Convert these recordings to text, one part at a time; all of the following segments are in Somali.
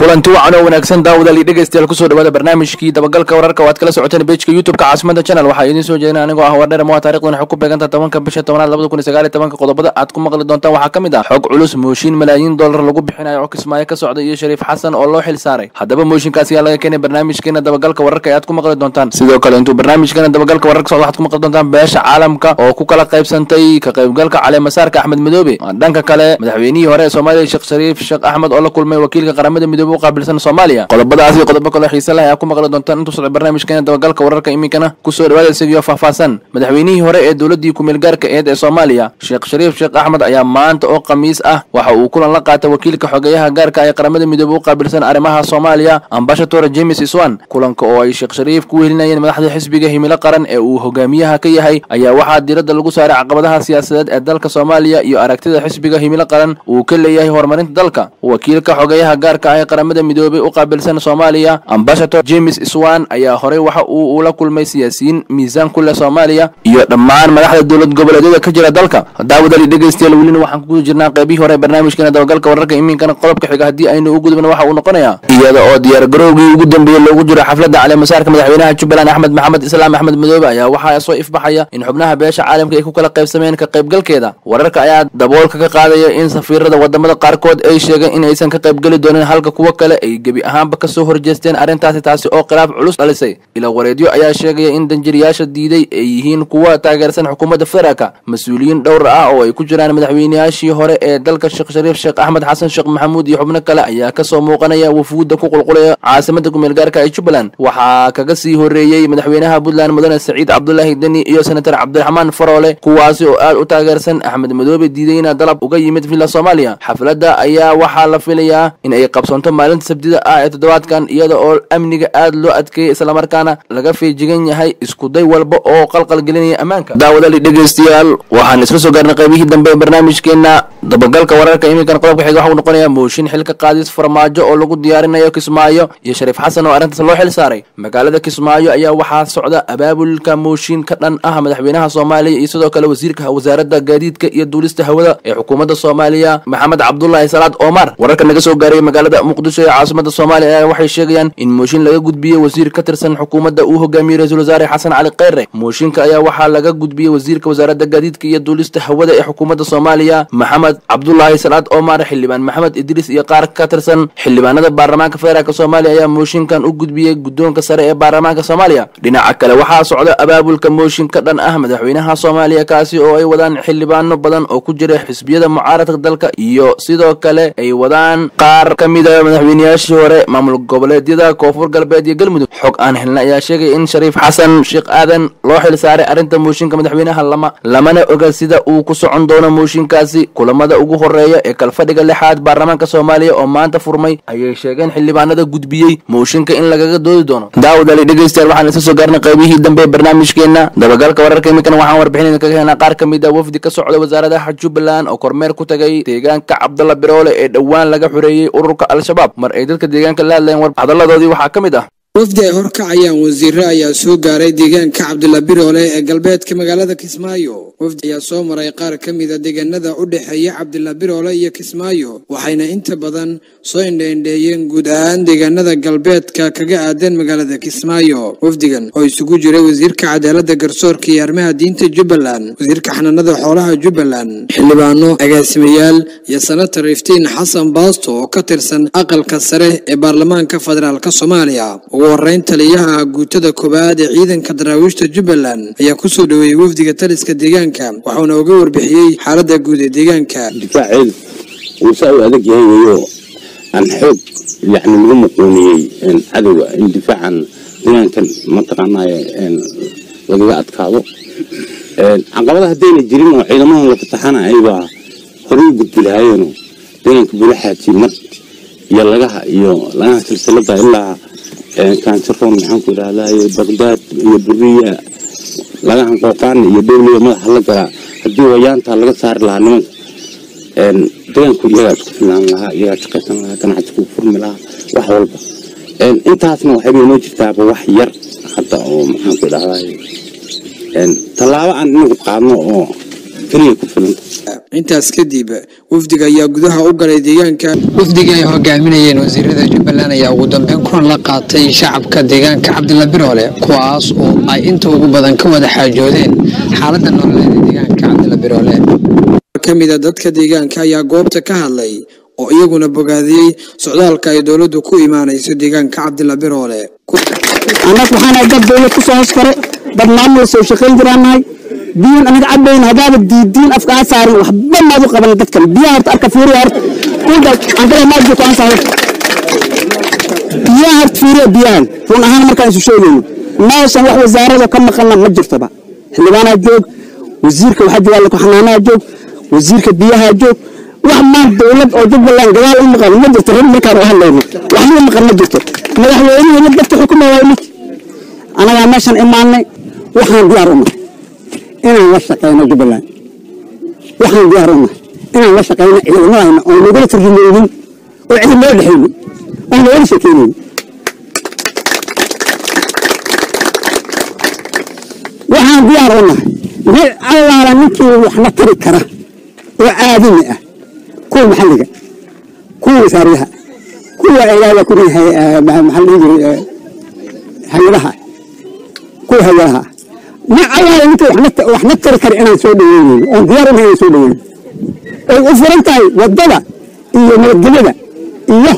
kulanti wacan oo wanaagsan daawadaali dhegeystayaal ku soo dhawaada barnaamijkii dabagalka wararka. Oo aad kala socoteen bejka youtube-ka caasimada channel. Waxaa idiin soo jeedina anigoo ah wardheer moa taarikhdan waxay ku beeganta tobanka bisha tobanaad labada kun iyo sagaal iyo tobanka qodobada. Aad ku maqli doontaan waxaa ka mid ah xog culus mooshin malaayiin dollar lagu bixinayo oo kismaayo ka socda iyo shariif xasan oo loo xil saaray. Haddaba mooshinkaasi ayaa laga keenay barnaamijkeena dabagalka wararka ee aad ku maqli doontaan. Sidoo kale intuu barnaamijkeena dabagalka wararka socda waxaad ku maqli doontaan beesha caalamka oo ku kala qaybsantay ka qaybgalka caleemasaarka axmed madoobe dhanka kale madaxweynihii hore ee soomaaliya sheekh shariif sheekh axmed oo la kulmay wakiilka qaramada midoobe u qaabilsan soomaaliya. Qodobadaas qodobo kale xiise leh ayaa ku maqli doontaan intuu socda barnaamijkeena dabagalka wararka iminkana ku soo dhawaada isagiyo faahfaahsan madaxweynihii hore ee dowladii kumeelgaarka eed ee soomaaliya. Sheekh shariif sheekh axmed ayaa maanta oo khamiis ah waxa uu kulan la qaatay wakiilka xogeeyaha gaarka ee qaramada midoobe u qaabilsan arrimaha soomaaliya ambashator james iswan kulanka oo ay sheekh shariif ku wehelinayeen madaxda xisbiga himilo qaran ee uu hogaamiyaha ka yahay ayaa waxaa diiradda lagu saaray caqabadaha siyaasadeed ee dalka soomaaliya iyo aragtida xisbiga himilo qaran uu ka leeyahay horumarinta dalka. Wakiilka xogeeyaha gaarka ah qaramada midoobe u qaabilsan soomaaliya ambashator james iswan ayaa horey waxa uu ula kulmay siyaasiyiin miisaan ku leh soomaaliya iyo dhammaan madaxda dowlad goboleedyada ka jira dalka. Daawadali dhegeystayaal welina waxaan kuguda jirnaa qeybihii hore barnaamijkeena dabagalka wararka iminkana qodobka xiga haddii aynu u gudubna waxa uu noqonayaa. Iyada oo diyaargarowgii ugu dambeeyey loogu jiro xafladda caleemasaarka madaxweynaha jubbaland axmed maxamed islaam axmed madoobe ayaa waxaa soo ifbaxaya in xubnaha beesha caalamka ay ku kala qaybsameen ka qaybgalkeeda. Wararka ayaa daboolka ka qaadaya in safiirada waddamada qaarkood ay sheegeen in aysan ka qaybgeli doonin halka kuwo kale ay gebi ahaanba ka soo horjeesteen arrintaasi taasi oo khilaaf culus dhalisay. Ila wareedyo ayaa sheegaya in danjiriyaasha diiday ay yihiin kuwa taageersan xukuumadda federaalka mas'uuliyiin dhowr ah oo ay ku jiraan madaxweynayaashii hore ee dalka sheekh shariif sheekh axmed xasan sheekh maxamuud iyo xubno kale ayaa ka soo muuqanaya wafuudda ku qulqulaya caasimada kumeelgaarka ee jubbaland. Waxaa kaga sii horeeyey madaxweynaha puntland mudane saciid cabdulaahi deni iyo senator cabdiraxmaan faroole kuwaasi oo aad u taageersan axmed madoobe diidayna dalab uga yimid villa soomaaliya. Xafladda ayaa waxaa la filayaa in ay qabsanto maalinta sabtida ah ee toddobaadkan iyada oo amniga aad loo adkeeyay islamarkaana laga feejigan yahay iskuday walba oo qalqal gelinaya ammaanka. Daawadali dhegeystayaal waxaan isla soo gaarnay qaybihii dambe ee barnaamijkeena dabagalka wararka iminkan qodobka xiga waxa uu noqonayaa mooshin xilka qaadis farmaajo oo lagu diyaarinayo kismaayo iyo shariif xasan oo arrintaas loo xil saaray. Magaalada kismaayo ayaa waxaa socda abaabulka mooshin ka dhan ah madaxweynaha soomaaliya iyo sidoo kale wasiirka wasaaradda gaadiidka iyo duulista hawada ee xukuumadda soomaaliya maxamed cabdulaahi salaad omar. Wararka naga soo gaaray magaalada muqdisho ee caasimada soomaaliya ayaa waxay sheegayaan in mooshin laga gudbiyey wasiir ka tirsan xukuumadda uu hogaamiyey ra'iisul wasaare xasan cali kheyre mooshinka ayaa waxaa laga gudbiyey wasiirka wasaaradda gaadiidka iyo duulista hawada ee xukuumadda soomaaliya maxamed cabdulaahi salaad omar xildhibaan maxamed idriis iyo qaar ka tirsan xildhibaanada baarlamaanka federaalk soomaaliya ayaa mooshinkan u gudbiyey guddoonka sare ee baarlamaanka soomaaliya. Dhinaca kale waxaa socda abaabulka mooshin ka dhan ah madaxweynaha soomaaliya kaasi oo ay wadaan xildhibaano badan oo ku jira xisbiyada mucaaradka dalka iyo sidoo kale ay wadaan qaar ka mida madaxweynayaashii hore maamul goboleedyada koonfur galbeed iyo galmudug. Xog aan helna ayaa sheegay in shariif xasan sheekh aadan loo xil saaray arrinta mooshinka madaxweynaha lama lamana oga sida uu ku socon doono mooshinkaasi kulamada ugu horreeya ee kalfadhiga lixaad baarlamaanka soomaaliya oo maanta furmay ayay sheegeen xildhibaanada gudbiyey mooshinka in lagaga doodi doono. Daawadali dhegeystayaal waxaan isla soo gaarnay qaybihii dambe ee barnaamijkeena dabagalka wararka iminkana waxaan warbixin kaga helnaa qaar ka mid a wafdi ka socda wasaaradaha jubbaland oo kormeer ku tagay deegaanka cabdalla biroole ee dhowaan laga xoreeyey ururka al-shabaab mar ay dadka deegaanka la hadlayeen hadalladoodii waxaa ka mid ah wafdi ay horkacayaan wasiiro ayaa soo gaaray deegaanka cabdilla biroole ee galbeedka magaalada kismaayo. Wafdi ayaa soo maray qaar ka mida deegaanada u dhexeeya cabdilla biroole iyo kismaayo waxayna inta badan soo indheindheeyeen guud ahaan deegaanada galbeedka kaga aadeen magaalada kismaayo. Wafdigan oo isugu jiray wasiirka cadaalada garsoorka iyo arrimaha diinta jubbaland wasiirka xanaanada xoolaha jubbaland xildhibaano agaasimayaal iyo senator iftiin xasan baasto oo ka tirsan aqalka sare ee baarlamaanka federaalk soomaaliya ugu horeyn taliyaha guutada koowaad ee ciidanka daraawiishta jubbaland ayaa ku soo dhaweeyey wafdiga taliska deegaanka waxauna uga warbixiyey xaalada guud ee deegaanka. Difaaceedu uu saa u adag yahay weyo aan xoog yani lagu muquuniyey cadowga in difaacan deegaankan mataqaanay lagaga adkaado. Caqabada haddayna jirin oo ciidamahan la fataxana aybaa horey u gudbi lahaayeeno deegaanka bulaxaaji mar iyo lagaha iyo lagaha silsilada ilaa kaansaroon maxaanku idhahdaye baqdaad iyo buriya lagahan qooqaan iyo dhowliga madaxa la galaa haddii wayaantaa laga saari lahaa nimanka deegaanku iyagaa isku filnaan lahaa iyagaa shaqaysan lahaa ganacsigu furmi lahaa wax walba. Intaasna waxayba inoo jirtaaba wax yar hadda oo maxaanku idhahdaye tallaabo aan inagu qaadno oo keliya ku filanta intaas kadib wafdiga ayaa gudaha u galay deegaanka. Wafdiga ay hogaaminayeen wasiirada jubbaland ayaa ugu dambeyn kulan la qaatay shacabka deegaanka cabdilla biroole kuwaas oo ay inta ugu badan ka wada xaajoodeen xaaladda nololeed ee deegaanka cabdilla biroole ka mid a dadka deegaanka ayaa goobta ka hadlay oo iyaguna bogaadiyey socdaalka ay dowladdu ku imaanayso deegaanka cabdilla biroole annaga waxaanahay dad dowlad ku soo hoos koray dad maamul soo shaqayn jiraan دين أنا قاعد بين هذا الدين أفكار صاروا وحب ما ذوق قبل تتكلم بيارت تأكل فوري كل ده. عندنا ما ذوق قبل صار بيارت فوري بيان فون أهان مركز شو ما يسمى وزارة كم خلنا مجر تبع اللي أنا جوب وزير كل حلوان الجوب وزيرك وحد ولا كحنان الجوب وزيرك جوب الجوب وحما الدولة أو جوب ولا جوال قال مجر ترى مكان وهلا وحنا المقام مجر ترى ما يحلو إني مدة حكومة وينك أنا لا ماشان إيماني وحنا بيار inaan la shaqeyno jubbaland waxaan diyaar inaan la shaqeyno ciidamadayna oo nagula turjumaynin oo cidi loo dhexaynin oo nagala sheekeynaynin waxaan diyaar u nahay mid allaala ninkii waxna tari kara oo caadimi ah kuwa maxalliga kuwa wasaaradaha kuwa ilaala ku jiray hay'adaha kuwa hay'adaha allaala ninka waxna tari kara inaan soo dhaweynayno oon diyaar u nahay inaan soo dhaweyno ay u furan tahay waddada iyo nabadgelyada iyo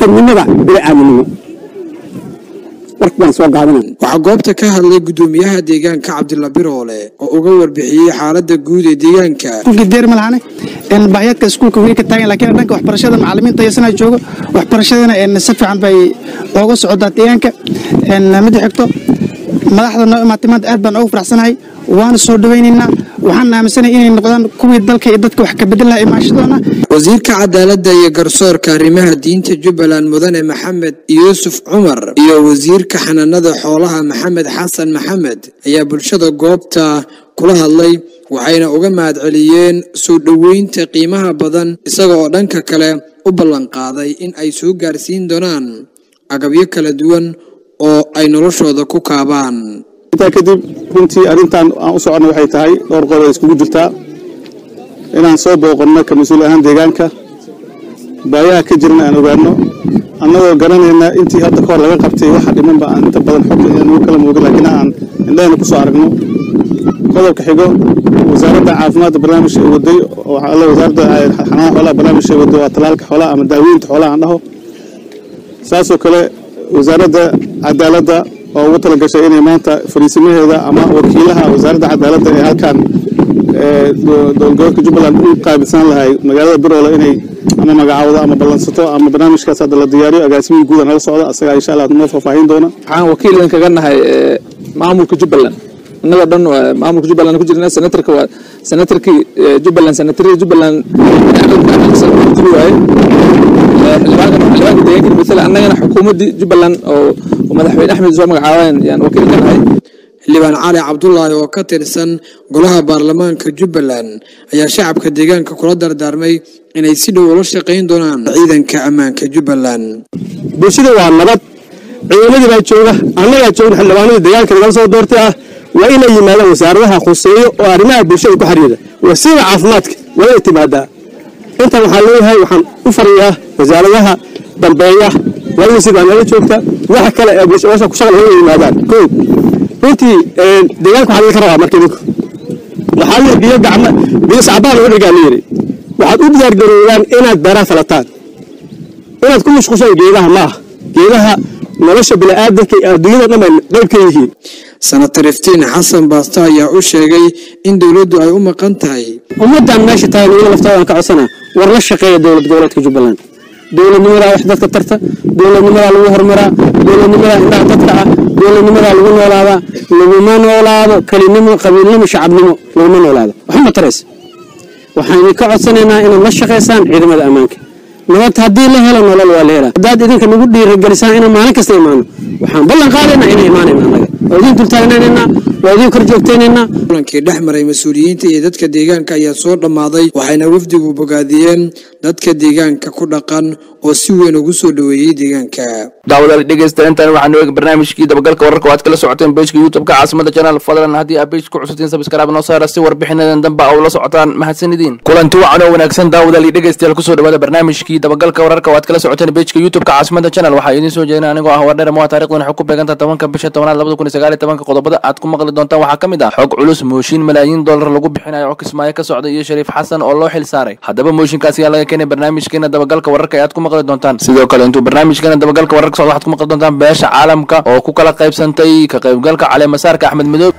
dadnimada gaabinay waxaa goobta ka hadlay gudoomiyaha deegaanka cabdilla biroole oo uga warbixiyey xaaladda guud ee deegaanka. Deer malahane baahiyaadka iskuulka weli ka taagan laakiin dhanka waxbarashada macalimiinta iyasana joogo waxbarashadana si fiican bay ooga socodaa deegaanka. Mida xigto madaxda noo imaatay maanta aad baan ugu faraxsanahay waana soo dhawaynaynaa waxaan aaminsanahay inay noqdaan kuwii dalka iyo dadka wax ka bedel laha imaashadoona wasiirka cadaaladda iyo garsoorka arrimaha diinta jubbaland mudane maxamed yuusuf cumar iyo wasiirka xanaanada xoolaha maxamed xasan maxamed ayaa bulshada goobta kula hadlay waxayna uga mahadceliyeen soo dhoweynta qiimaha badan isaga oo dhanka kale u ballanqaaday in ay soo gaarsiin doonaan agabyo kala duwan oo ay noloshooda ku kaabaan. Intaa kadib runtii arrintan aan u soconno waxay tahay dhowr qodob ay iskugu jirtaa inaan soo booqanno ka mas'uul ahaan deegaanka baayaha ka jirna aan ogaano annagoo garanayna intii hadda kahor laga qabtay waxa dhimanba aan inta badan xog nagu kala mooga laakiin aan indhahayna ku soo aragno. Qodobka xigo wasaaradda caafimaadka barnaamij ay waday oo wasaaradda xanaanaha xoolaha barnaamij ay waday waa talaalka xoolaha ama daaweynta xoolaha aan dhaho. Saasoo kale wasaaradda cadaaladda oo ugu talagashay inay maanta fariisimaheeda ama wakiilaha wasaaradda cadaaladda ee halkan dowlgoboodka jubbaland u qaabilsan lahay magaalada biroole inay ama magacaawdo ama ballansato ama barnaamijkaas hadda la diyaariyo agaasimihii guuda nala socda asagaa insha allah noo faahfaahin doona. Waxaan wakiil idin kaga nahay maamulka jubbaland innagoo dhan maamulka jubbaland ku jirna senatarka waa senatarkii jubbaland senatarada jubbaland. Waaye xildhibaanka deegaanka matala annagana xukuumaddii jubbaland oo madaxweyne axmed soo magacaabeen yaan wakiil ka nahay. Xildhibaan cali cabdulaahi oo ka tirsan golaha baarlamaanka jubbaland ayaa shacabka deegaanka kula dardaarmay inay si dhow ula shaqayn doonaan ciidanka ammaanka jubbaland. Bulshada waa nabad. Ciidamadii baa jooga annagaa joogna xildhibaanadii deegaanka nagala soo doortay ah waa inay yimaadaan wasaaradaha khuseeyo oo arrimaha bulshada ku xiriira. Wasiirka caafimaadka waa inay timaadaa intan waxaa leeyahay waxaan u farayaa wasaaradaha dambeeya. Waa wasiir baa nala joogta. Waxa kale ee meesha ku shaqal waa inay yimaadaan. Koo runtii deegaanka waxaa laga ka rabaa marka idinku waxaa la biyo gacma biyo sacbaan lagu dhigaa la yidhi. Waxaad u diyaargaroobaan inaad beeraha falataan. Inaad ku mashquushaan geedaha maaha. Geedaha nolosha bini'aadanka iyo adduunyada dhan bay qayb ka yihiin senatar iftiin xasan baasto ayaa u sheegay in dowladdu ay u maqan tahay. Ummaddan meesha tahay nagala laftoodan ka codsanaa war la shaqeeya dowlad goboleedka jubbaland. Dowladnimadaa wax dadka tarta dowladnimadaa lagu horumaraa dowladnimadaa indhaha dadka ah dowladnimadaa lagu noolaadaa laguma noolaado kelinimo qabiilnimo shacabnimo laguma noolaado. Waxuma taraysa waxaan idinka codsanaynaa inaad la shaqaysaan ciidamada ammaanka nabad haddii la helo nolol waa la helaa haddaad idinka nagu dhiirigelisaan inaan maalin kasta imaano waxaan ballan qaadaynaa inay imaanayna annaga waa idin dultaagnaanaynaa waa idin kor joogtaynaynaa kulankii dhex maray mas'uuliyiinta iyo dadka deegaanka ayaa soo dhammaaday waxayna wafdigu bogaadiyeen dadka deegaanka ku dhaqan oo si weyn ugu soo dhoweeyey deegaanka. Daawadaal dhegeysta intaan waxaanu eegi barnaamijkii dabagalka wararka. Waad kala socoteen bejka youtube-ka caasimada channel. Fadlan haddii aad bejka ku cusubtiin noo saara si warbixinadan dambe a ula socotaan. Mahadsanidin. Kulanti wacan oo wanaagsan daawadaal iyo dhegeystayaal ku soo dhawaada barnaamijkii dabagalka wararka. Waad kala socoteen bejka youtube-ka caasimada channel. Waxaa idiin soo jeedina anigoo ah wardheer moa taarikhdan waxay ku beegantaa tobanka bisha tobanaad labada kun iyo sagaal iyo tobanka qodobada aad ku maqli doontaan waxaa ka mid ah xog culus mooshin malaayiin dollar lagu bixinayo oo kismaayo ka socda iyo shariif xasan oo loo xil saaray. Haddaba mooshinkaasi ayaa laga keenay barnaamijkeena dabagalka wararka ee aad ku maqli doontaan. Sidoo kale intuu barnaamijkeena dabagalka wararka socda waxaad ku maqli doontaan beesha caalamka oo ku kala qaybsantay ka qaybgalka caleemasaarka axmed madoob